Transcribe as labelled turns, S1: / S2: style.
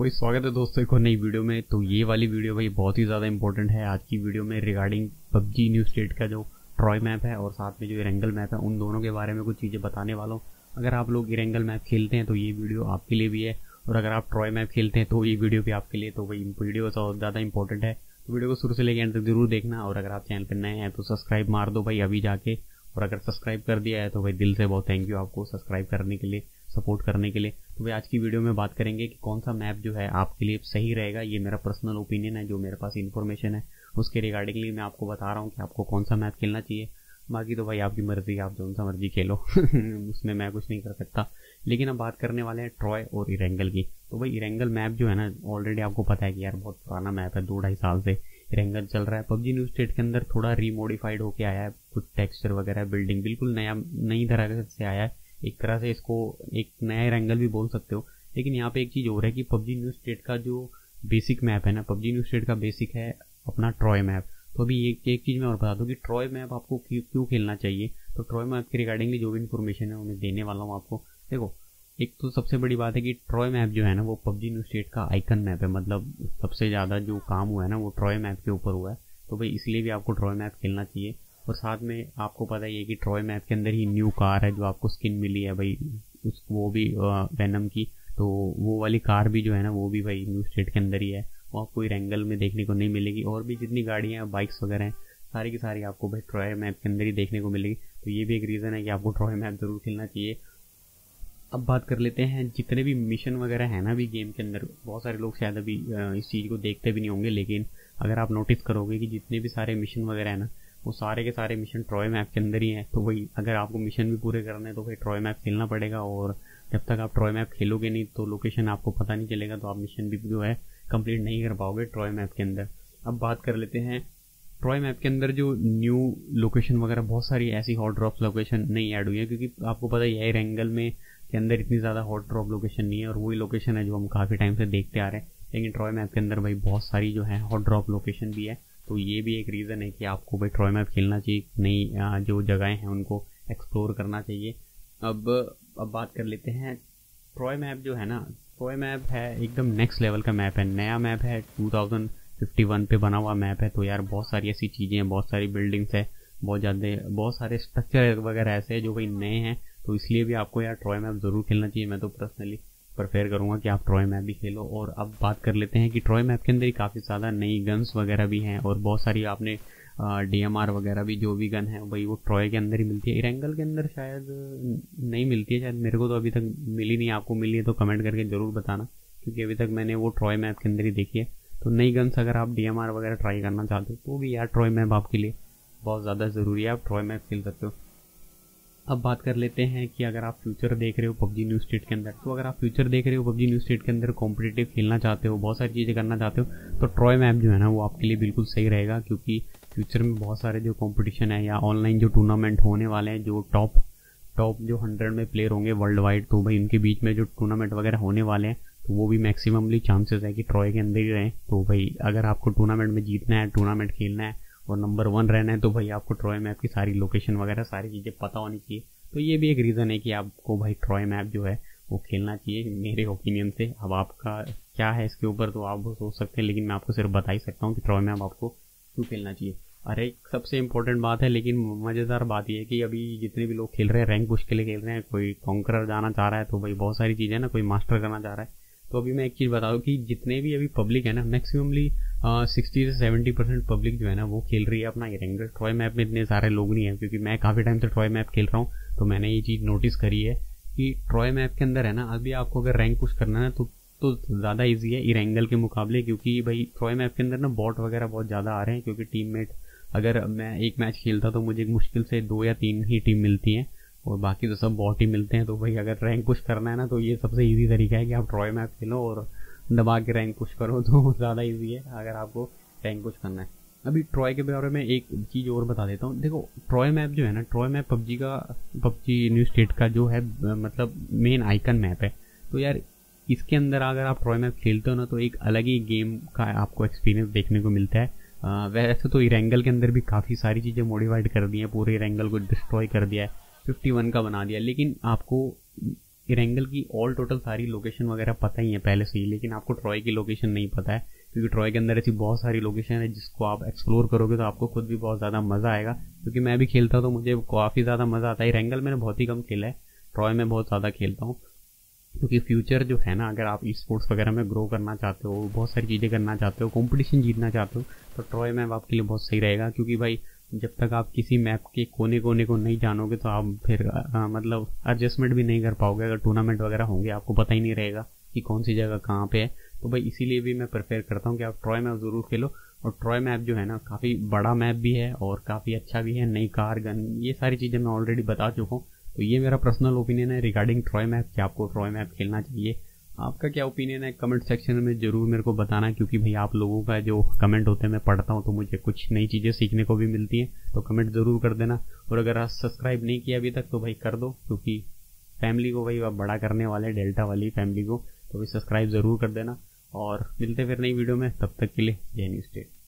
S1: भाई, स्वागत है दोस्तों एक और नई वीडियो में। तो ये वाली वीडियो भाई बहुत ही ज़्यादा इंपॉर्टेंट है आज की वीडियो में रिगार्डिंग पबजी न्यू स्टेट का जो ट्रॉय मैप है और साथ में जो इरेंगल मैप है, उन दोनों के बारे में कुछ चीज़ें बताने वाला हूँ। अगर आप लोग इरेंगल मैप खेलते हैं तो ये वीडियो आपके लिए भी है और अगर आप ट्रॉय मैप खेलते हैं तो ये वीडियो भी आपके लिए। तो भाई वीडियो बहुत ज़्यादा इंपॉर्टेंट है। तो वीडियो को शुरू से लेकर एंड तक ज़रूर देखना और अगर आप चैनल पर नए हैं तो सब्सक्राइब मार दो भाई अभी जाके। और अगर सब्सक्राइब कर दिया है तो भाई दिल से बहुत थैंक यू आपको सब्सक्राइब करने के लिए सपोर्ट करने के लिए। तो भाई आज की वीडियो में बात करेंगे कि कौन सा मैप जो है आपके लिए सही रहेगा। ये मेरा पर्सनल ओपिनियन है, जो मेरे पास इन्फॉर्मेशन है। उसके रिगार्डिंगली मैं आपको बता रहा हूँ कि आपको कौन सा मैप खेलना चाहिए। बाकी तो भाई आपकी मर्ज़ी, आप जो सा मर्ज़ी खेलो। उसमें मैं कुछ नहीं कर सकता। लेकिन अब बात करने वाले हैं ट्रॉय और इरेंगल की। तो भाई इरेंगल मैप जो है ना ऑलरेडी आपको पता है कि यार बहुत पुराना मैप है, दो ढाई साल से इरेंगल चल रहा है। पबजी न्यू स्टेट के अंदर थोड़ा रीमोडिफाइड होके आया है। कुछ टेक्सचर वगैरह बिल्डिंग बिल्कुल नया, नई तरह से आया है। एक तरह से इसको एक नया एंगल भी बोल सकते हो। लेकिन यहाँ पे एक चीज़ और है कि पबजी न्यू स्टेट का जो बेसिक मैप है ना, पबजी न्यू स्टेट का बेसिक है अपना ट्रॉय मैप तो अभी एक एक चीज़ मैं और बता दूँ कि ट्रॉय मैप आपको क्यों क्यों खेलना चाहिए? तो ट्रॉय मैप के रिगार्डिंगली जो भी इन्फॉर्मेशन है उन्हें देने वाला हूँ आपको। देखो, एक तो सबसे बड़ी बात है कि ट्रॉय मैप जो है ना, वो पबजी न्यू स्टेट का आइकन मैप है। मतलब सबसे ज़्यादा जो काम हुआ है ना, वो ट्रॉय मैप के ऊपर हुआ है। तो भाई इसलिए भी आपको ट्रॉय मैप खेलना चाहिए। और साथ में आपको पता ही है कि ट्रॉय मैप के अंदर ही न्यू कार है जो आपको स्किन मिली है भाई। उस, वो भी वैनम की। तो वो वाली कार भी जो है ना, वो भी भाई न्यू स्टेट के अंदर ही है। वो आपको रेंगल में देखने को नहीं मिलेगी। और भी जितनी गाड़ियाँ बाइक्स वगैरह हैं, सारी की सारी आपको भाई ट्रॉय मैप के अंदर ही देखने को मिलेगी। तो ये भी एक रीज़न है कि आपको ट्रॉय मैप ज़रूर खेलना चाहिए। अब बात कर लेते हैं, जितने भी मिशन वगैरह है ना भी गेम के अंदर, बहुत सारे लोग शायद अभी इस चीज़ को देखते भी नहीं होंगे, लेकिन अगर आप नोटिस करोगे कि जितने भी सारे मिशन वगैरह है ना वो सारे के सारे मिशन ट्रॉय मैप के अंदर ही हैं। तो वही, अगर आपको मिशन भी पूरे करने हैं तो भाई ट्रॉय मैप खेलना पड़ेगा और जब तक आप ट्रॉय मैप खेलोगे नहीं तो लोकेशन आपको पता नहीं चलेगा तो आप मिशन भी जो है कंप्लीट नहीं कर पाओगे ट्रॉय मैप के अंदर। अब बात कर लेते हैं ट्रॉय मैप के अंदर जो न्यू लोकेशन वगैरह, बहुत सारी ऐसी हॉट ड्रॉप लोकेशन नहीं ऐड हुई है, क्योंकि आपको पता ही है रेंगल में के अंदर इतनी ज़्यादा हॉट ड्रॉप लोकेशन नहीं है, और वही लोकेशन है जो हम काफ़ी टाइम से देखते आ रहे हैं। लेकिन ट्रॉय मैप के अंदर भाई, बहुत सारी जो है हॉट ड्रॉप लोकेशन भी है। तो ये भी एक रीज़न है कि आपको भाई ट्रॉय मैप खेलना चाहिए, नई जो जगहें हैं उनको एक्सप्लोर करना चाहिए। अब अब बात कर लेते हैं ट्रॉय मैप जो है ना ट्रॉय मैप है एकदम नेक्स्ट लेवल का मैप है। नया मैप है 2051 पे बना हुआ मैप है। तो यार बहुत सारी ऐसी चीज़ें हैं, बहुत सारी बिल्डिंग्स है, बहुत ज़्यादा, बहुत सारे स्ट्रक्चर वगैरह ऐसे हैं जो भाई नए हैं। तो इसलिए भी आपको यार ट्रॉय मैप ज़रूर खेलना चाहिए। मैं तो पर्सनली प्रेफेयर करूँगा कि आप ट्रॉय मैप भी खेलो। और अब बात कर लेते हैं कि ट्रॉय मैप के अंदर ही काफ़ी ज़्यादा नई गन्स वगैरह भी हैं और बहुत सारी आपने डी एम आर वगैरह भी जो भी गन है भाई वो ट्रॉय के अंदर ही मिलती है। इरेंगल के अंदर शायद नहीं मिलती है, शायद मेरे को तो अभी तक मिली नहीं, आपको मिली है तो कमेंट करके ज़रूर बताना, क्योंकि अभी तक मैंने वो ट्रॉय मैप के अंदर ही देखी है। तो नई गन्स अगर आप डी एम आर वगैरह ट्राई करना चाहते हो तो भी यार ट्रॉय मैप आपके लिए बहुत ज़्यादा ज़रूरी है। आप ट्रॉय मैप खेल सकते हो। अब बात कर लेते हैं कि अगर आप फ्यूचर देख रहे हो पबजी न्यू स्टेट के अंदर तो अगर आप फ्यूचर देख रहे हो पबजी न्यू स्टेट के अंदर कॉम्पिटेटिव खेलना चाहते हो, बहुत सारी चीज़ें करना चाहते हो तो ट्रॉय मैप जो है ना, वो आपके लिए बिल्कुल सही रहेगा, क्योंकि फ्यूचर में बहुत सारे जो कॉम्पिटिशन है या ऑनलाइन जो टूर्नामेंट होने वाले हैं, जो टॉप टॉप जो हंड्रेड में प्लेयर होंगे वर्ल्ड वाइड तो भाई उनके बीच में जो टूर्नामेंट वगैरह होने वाले हैं तो वो भी मैक्सिममली चांसेस है कि ट्रॉय के अंदर ही रहें। तो भाई अगर आपको टूर्नामेंट में जीतना है टूर्नामेंट खेलना है और नंबर वन रहना है तो भाई आपको ट्रॉय मैप की सारी लोकेशन वगैरह, सारी चीज़ें पता होनी चाहिए। तो ये भी एक रीज़न है कि आपको भाई ट्रॉय मैप जो है, वो खेलना चाहिए, मेरे ओपिनियन से। अब आपका क्या है इसके ऊपर तो आप सोच सकते हैं, लेकिन मैं आपको सिर्फ़ बता ही सकता हूँ कि ट्रॉय मैप आपको क्यों खेलना चाहिए। और एक सबसे इम्पोर्टेंट बात है, लेकिन मज़ेदार बात यह है कि अभी जितने भी लोग खेल रहे हैं रैंक पुश के लिए खेल रहे हैं, कोई कॉन्करर जाना चाह रहा है तो भाई बहुत सारी चीज़ें ना, कोई मास्टर करना चाह रहा है। तो अभी मैं एक चीज़ बता दूँ कि जितने भी अभी पब्लिक है ना मैक्सिममली सिक्सटी से सेवेंटी परसेंट पब्लिक जो है ना, वो खेल रही है अपना रेंगर ट्रॉय मैप में इतने सारे लोग नहीं है, क्योंकि मैं काफ़ी टाइम से ट्रॉय मैप खेल रहा हूँ तो मैंने ये चीज़ नोटिस करी है कि ट्रॉय मैप के अंदर है ना, अभी आपको अगर रैंक पुश करना है तो तो ज़्यादा ईजी है इरेंगल के मुकाबले, क्योंकि भाई ट्रॉय मैप के अंदर ना बॉट वगैरह बहुत ज़्यादा आ रहे हैं, क्योंकि टीम अगर मैं एक मैच खेलता तो मुझे मुश्किल से दो या तीन ही टीम मिलती हैं। और बाकी तो सब बॉट ही मिलते हैं तो भाई अगर रैंक पुश करना है ना तो ये सबसे ईजी तरीका है कि आप ट्रॉय मैप खेलो और दबा के रैंक पुश करो तो ज़्यादा ईजी है अगर आपको रैंक पुश करना है। अभी ट्रॉय के बारे में एक चीज़ और बता देता हूँ। देखो ट्रॉय मैप जो है ना ट्रॉय मैप पबजी का, पबजी न्यू स्टेट का जो है मतलब मेन आइकन मैप है। तो यार, इसके अंदर अगर आप ट्रॉय मैप खेलते हो ना तो एक अलग ही गेम का आपको एक्सपीरियंस देखने को मिलता है। वैसे तो इरेंगल के अंदर भी काफ़ी सारी चीज़ें मॉडिफाइड कर दी हैं, पूरे इरेंगल को डिस्ट्रॉय कर दिया है। फिफ्टी वन का बना दिया। लेकिन आपको इरेंगल की ऑल टोटल सारी लोकेशन वगैरह पता ही है पहले से ही, लेकिन आपको ट्रॉय की लोकेशन नहीं पता है, क्योंकि ट्रॉय के अंदर ऐसी बहुत सारी लोकेशन है जिसको आप एक्सप्लोर करोगे तो आपको खुद भी बहुत ज़्यादा मज़ा आएगा। क्योंकि मैं भी खेलता हूँ तो मुझे काफ़ी ज़्यादा मज़ा आता है। इरेंगल मैंने बहुत ही कम खेला है ट्रॉय में बहुत ज़्यादा खेलता हूँ। क्योंकि फ्यूचर जो है ना, अगर आप ई स्पोर्ट्स वगैरह में ग्रो करना चाहते हो, बहुत सारी चीज़ें करना चाहते हो कंपटीशन जीतना चाहते हो तो ट्रॉय मैप आपके लिए बहुत सही रहेगा। क्योंकि भाई जब तक आप किसी मैप के कोने कोने को नहीं जानोगे तो आप फिर आ, मतलब एडजस्टमेंट भी नहीं कर पाओगे। अगर टूर्नामेंट वगैरह होंगे आपको पता ही नहीं रहेगा कि कौन सी जगह कहाँ पे है। तो भाई इसीलिए भी मैं प्रेफर करता हूँ कि आप ट्रॉय मैप ज़रूर खेलो। और ट्रॉय मैप जो है ना काफ़ी बड़ा मैप भी है और काफ़ी अच्छा भी है। नई कार गन ये सारी चीज़ें मैं ऑलरेडी बता चुका हूँ। तो ये मेरा पर्सनल ओपिनियन है रिगार्डिंग ट्रॉय मैप कि आपको ट्रॉय मैप खेलना चाहिए। आपका क्या ओपिनियन है? कमेंट सेक्शन में ज़रूर मेरे को बताना, क्योंकि भाई आप लोगों का जो कमेंट होते हैं, मैं पढ़ता हूँ तो मुझे कुछ नई चीज़ें सीखने को भी मिलती हैं तो कमेंट ज़रूर कर देना। और अगर आप सब्सक्राइब नहीं किया अभी तक तो भाई कर दो, क्योंकि फैमिली को भाई आप बड़ा करने वाले डेल्टा वाली फैमिली को तो भाई सब्सक्राइब ज़रूर कर देना। और मिलते फिर नई वीडियो में, तब तक के लिए जय न्यू स्टेट